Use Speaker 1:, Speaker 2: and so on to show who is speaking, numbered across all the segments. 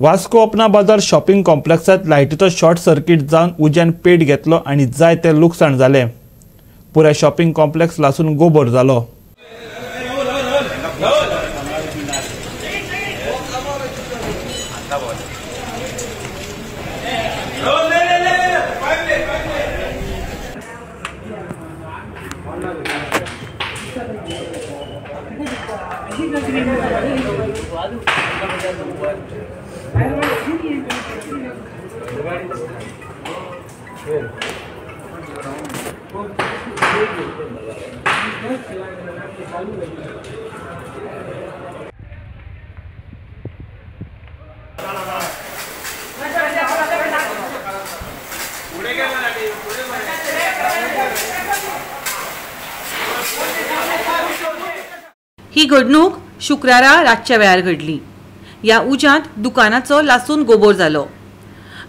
Speaker 1: Vasco अपना बाजार shopping कॉम्प्लेक्सात लायटीचो शॉर्ट सर्कीट जावन उज्यान पेट घेतलो आनी जायते लुकसाण जालें पुराय शॉपिंग कॉम्प्लेक्स लासून गोबोर जालो
Speaker 2: ही घडणूक शुक्रारा रातच्या वेळार घडली. ह्या उज्यांत दुकानाचो लासून गोबोर जालो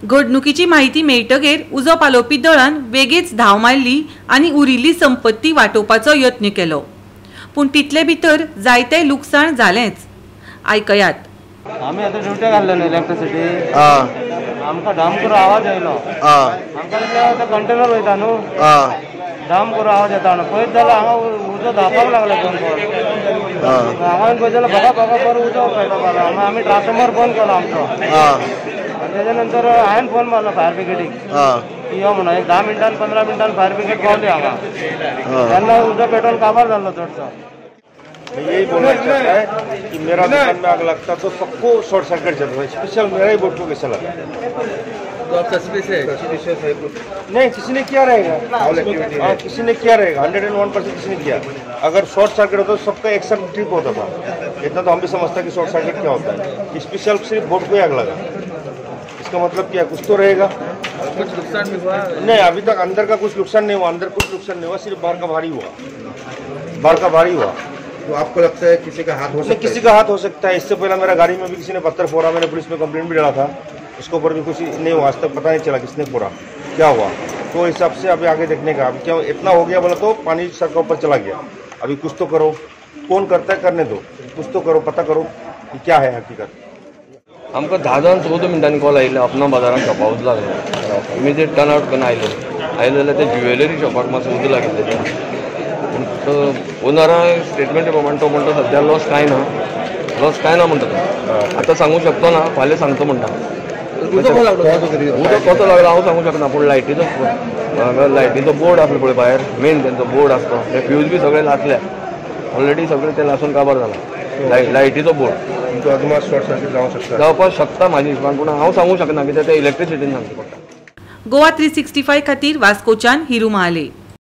Speaker 2: घडणुकीची म्हायती मेळटगेर उजो पालोवपी दळान बेगीच धांव मारली आनी उरिल्ली संपत्ती वांटोवपाचो यत्न केलो. पूण तितले भितर जायतें लुकसाण जालेंच आयकयात
Speaker 3: आम्ही आता ड्युट्या घाल्ल्या न्ही इलेक्ट्रिसिटी.
Speaker 4: आं
Speaker 3: आमकां डाम करून आवाज येयलो.
Speaker 4: आं
Speaker 3: आमकां कंटेनर वयता न्हू?
Speaker 4: आं
Speaker 3: डाम करून आवाज़ येता न्हू पळयत जाल्यार हांगा उजो धांवपाक लागले
Speaker 4: आं
Speaker 3: हांगा पळयत जाल्यार बघा बघा पर उजो पेटोवपाक लागलो हांगा आमी ट्रान्सफॉर्मर बंद केलो आमचो तेच्या नंतर हांवें फ़ोन मारलो फायर ब्रिगेडीक यो म्हणून एक धा मिनटान पंदरा मिनटान फायर ब्रिगेड पावली हांगा तेन्ना उजो पेटोवन काबार जाल्लो चडसो
Speaker 5: मैं यही बोलना चाहता है कि मेरा दुकान में आग लगता तो सबको शॉर्ट सर्किट चलता है। स्पेशल मेरा ही बोर्ड को कैसा लगा
Speaker 4: तो आप सस्पिशियस है?
Speaker 5: नहीं किसी ने किया रहेगा। हाँ किसी ने किया रहेगा। हंड्रेड एंड वन परसेंट किसी ने किया। अगर शॉर्ट सर्किट होता तो सबका एक साथ ट्रिप होता था। इतना तो हम भी समझते हैं कि शॉर्ट सर्किट क्या होता है। स्पेशल सिर्फ़ बोर्ड को ही आग लगा इसका मतलब क्या कुछ तो रहेगा।
Speaker 4: कुछ नुकसान भी हुआ?
Speaker 5: नहीं अभी तक अंदर का कुछ नुकसान नहीं हुआ। अंदर कुछ नुकसान नहीं हुआ। सिर्फ़ बाहर का भारी हुआ। बाहर का भारी हुआ।
Speaker 4: तो आपको लगता है किसी का हाथ हो सकता है?
Speaker 5: किसी का हाथ हो सकता है। इससे पहले मेरा गाड़ी में भी किसी ने पत्थर फोड़ा मैंने पुलिस में कंप्लेंट भी डाला था। उसके ऊपर भी कुछ नहीं हुआ आज तक पता नहीं चला किसने फोड़ा क्या हुआ। तो हिसाब से अभी आगे देखने का अभी क्या इतना हो गया बोला तो पानी सर के ऊपर चला गया। अभी कुछ तो करो कौन करता है करने दो कुछ तो करो पता करो कि क्या है हकीकत।
Speaker 6: आमकां धा जावन चवदा मिनटांनी कॉल आयिल्लो अपना बाजारान शॉपा लागलो इमिजिएट टर्न आउट करून आयलो आयलो जाल्यार ते ज्युवेलरी शॉपाक मातसो उदक लागिल्लें तो ओनरा स्टेटमेंट प्रमाण तो म्हणटा सध्या लॉस कांय ना? लॉस कांय ना म्हणटा तो आतां सांगूं शकतो ना फाल्यां सांगतो म्हणटा उदक कसो लागलो? हांव सांगूं शकना पूण लायटीचो हांगा लायटीचो बोर्ड आसलो पळय भायर मेन तेंचो बोर्ड आसतो ते फ्यूज बी सगळे लासल्या ऑलरेडी सगळे ते लासून काबार जाला लाय- लायटीचो बोर्ड.
Speaker 4: जावंक शकता
Speaker 6: जावपाक शकता म्हाजे हिशपान पूण हांव सांगूं शकना कित्याक ते इलेक्ट्रिसिटीन सांगचें पडटा
Speaker 2: गोवा थ्री सिक्स्टी फाय खातीर वास्कोच्यान हिरू महाले